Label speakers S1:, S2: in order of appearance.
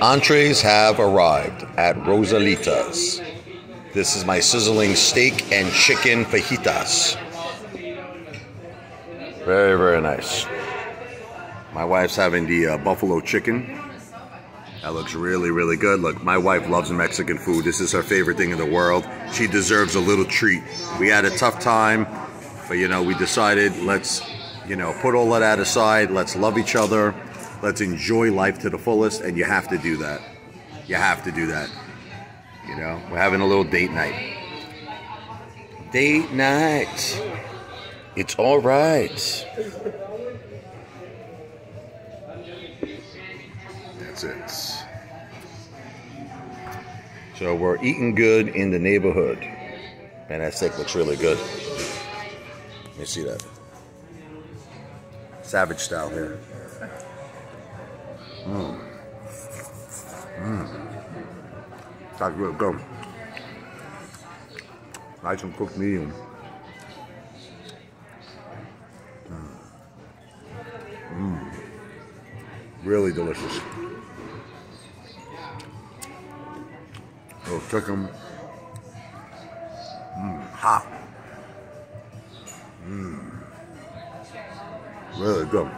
S1: Entrees have arrived at Rosalita's. This is my sizzling steak and chicken fajitas. Very, very nice. My wife's having the uh, buffalo chicken. That looks really, really good. Look, my wife loves Mexican food. This is her favorite thing in the world. She deserves a little treat. We had a tough time, but you know, we decided let's, you know, put all of that aside. Let's love each other. Let's enjoy life to the fullest, and you have to do that. You have to do that. You know, we're having a little date night. Date night. It's all right. That's it. So we're eating good in the neighborhood. And that steak looks really good. Let me see that. Savage style here. Mmm. Mmm. That's real good. Nice and cooked medium. Mmm. Really delicious. Little chicken. Mmm, hot. Mmm. Really good.